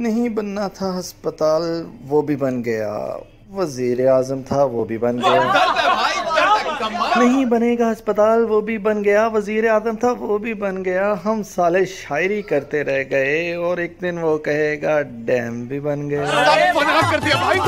नहीं बनना था अस्पताल वो भी बन गया। वज़ीर आज़म था वो भी बन गया। नहीं बनेगा अस्पताल वो भी बन गया। वज़ीर आज़म था वो भी बन गया। हम साले शायरी करते रह गए और एक दिन वो कहेगा डैम भी बन गया। कर दिया भाई